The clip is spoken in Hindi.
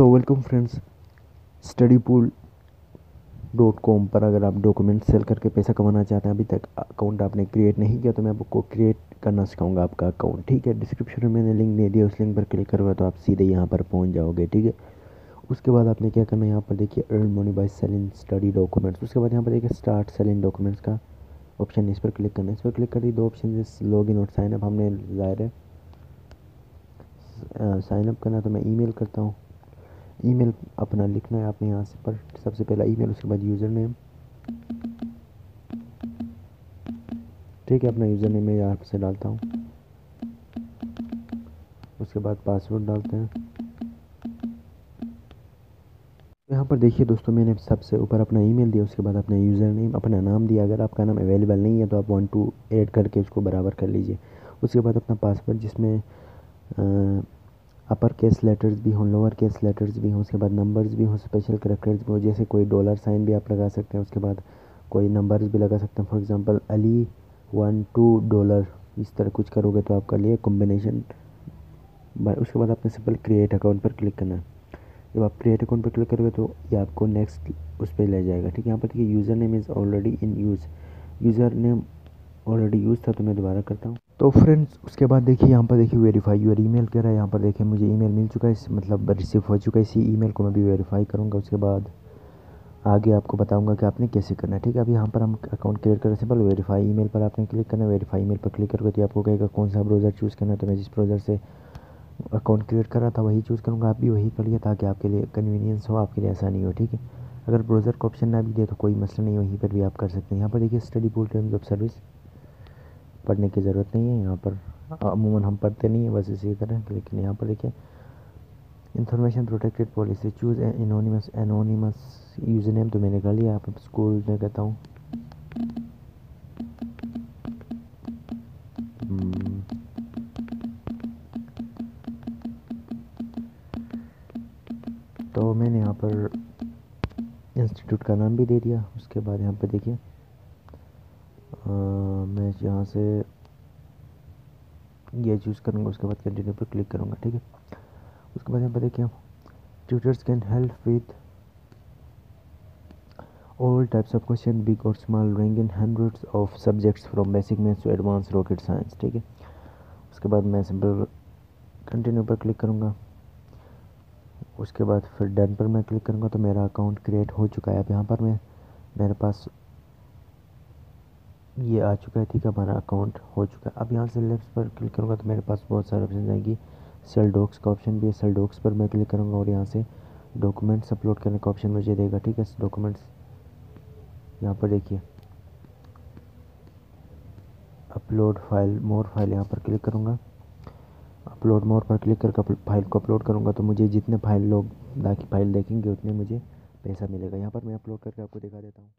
So welcome friends study pool dot com पर अगर आप डॉक्यूमेंट सेल करके पैसा कमाना चाहते हैं, अभी तक अकाउंट आपने क्रिएट नहीं किया तो मैं आपको क्रिएट करना सिखाऊँगा आपका अकाउंट ठीक है? डिस्क्रिप्शन में मैंने लिंक दे दिया, उस लिंक पर क्लिक करोगे तो आप सीधे यहाँ पर पहुँच जाओगे, ठीक है? उसके बाद आपने क्या करना है, यहाँ पर देखिए earn money by selling study documents उसके बाद यहाँ पर देखिए स्टार्ट सेलिंग डॉक्यूमेंट्स का ऑप्शन इस पर क्लिक करना है। इस पर क्लिक कर दी दो ऑप्शन लॉग इन और साइनअप हमने ज़ाहिर है साइन अप करना तो मैं ईमेल करता हूँ। ईमेल अपना लिखना है, आपने यहाँ से, पर सबसे पहला ईमेल, उसके बाद यूज़र नेम ठीक है, अपना यूज़र नेम मैं यहाँ से डालता हूँ। उसके बाद पासवर्ड डालते हैं। यहाँ पर देखिए दोस्तों, मैंने सबसे ऊपर अपना ईमेल दिया, उसके बाद अपना यूज़र नेम अपना नाम दिया। अगर आपका नाम अवेलेबल नहीं है तो आप वन टू ऐड करके उसको बराबर कर लीजिए। उसके बाद अपना पासवर्ड, जिसमें अपर केस लेटर्स भी हों लोअर केस लेटर्स भी हों, उसके बाद नंबर्स भी हों स्पेशल करेक्टर्स भी हों, जैसे कोई डॉलर साइन भी आप लगा सकते हैं, उसके बाद कोई नंबर्स भी लगा सकते हैं। For example Ali one two dollar इस तरह कुछ करोगे तो आपका लिए कॉम्बिनेशन उसके बाद आपने सिंपल क्रिएट अकाउंट पर क्लिक करना है। जब आप क्रिएट अकाउंट पर क्लिक करोगे तो ये आपको नेक्स्ट उस पर ले जाएगा। ठीक है, यहाँ पर देखिए user name is already in use user name already use था तो मैं दोबारा करता हूँ। तो फ्रेंड्स उसके बाद देखिए, यहाँ पर देखिए वेरीफाई यूर ईमेल कह रहा है, यहाँ पर देखिए, मुझे ईमेल मिल चुका है, इस मतलब रिसीव हो चुका है, इसी ईमेल को मैं भी वेरीफाई करूँगा उसके बाद। आगे आपको बताऊँगा कि आपने कैसे करना है, ठीक है? अभी यहाँ पर हम अकाउंट क्रिएट करें सिंपल वेरीफाई ईमेल पर आपने क्लिक करना है वेरीफाई ईमेल पर क्लिक करोगे तो आपको कहेगा कौन सा ब्राउज़र चूज़ करना है तो मैं जिस ब्राउज़र से अकाउंट क्रिएट कर रहा था वही चूज़ करूँगा, आप भी वही करिए ताकि आपके लिए कन्वीनियंस हो, आपके लिए आसानी हो, ठीक है? अगर ब्राउज़र का ऑप्शन ना भी दे तो कोई मसला नहीं, वहीं पर भी आप कर सकते हैं। यहाँ पर देखिए Studypool terms of service पढ़ने की ज़रूरत नहीं है, यहाँ पर अमूमन हम पढ़ते नहीं हैं, बस इसी तरह लेकिन यहाँ पर देखिए information protected policy choose anonymous anonymous user name तो मैंने कर लिया, आप स्कूल में कहता हूँ हम्म। तो मैंने यहाँ पर इंस्टीट्यूट का नाम भी दे दिया, उसके बाद यहाँ पे देखिए मैं यहाँ से ये चूज़ करूँगा, उसके बाद कंटिन्यू पर क्लिक करूँगा, ठीक है? उसके बाद यहाँ पर देखिए tutors can help with all types of question, big or small, ranging hundreds of subjects from basic maths to advanced rocket science, ठीक है? उसके बाद मैं सिंपल कंटिन्यू पर क्लिक करूँगा। उसके बाद फिर डन पर मैं क्लिक करूँगा तो मेरा अकाउंट क्रिएट हो चुका है। अब यहाँ पर मैं, मेरे पास ये आ चुका है, ठीक है, हमारा अकाउंट हो चुका है। अब यहाँ से लेफ़्ट पर क्लिक करूँगा तो मेरे पास बहुत सारे ऑप्शन आएँगी। सेल डॉक्स का ऑप्शन भी है सेल डॉक्स पर मैं क्लिक करूँगा और यहाँ से डॉक्यूमेंट्स अपलोड करने का ऑप्शन मुझे देगा, ठीक है? डॉक्यूमेंट्स यहाँ पर देखिए। अपलोड फ़ाइल मोर फ़ाइल यहाँ पर क्लिक करूँगा। अपलोड मोर पर क्लिक करके फ़ाइल को अपलोड करूँगा तो मुझे जितने फ़ाइल लोग फ़ाइल देखेंगे, उतने मुझे पैसा मिलेगा। यहाँ पर मैं अपलोड करके आपको दिखा देता हूँ।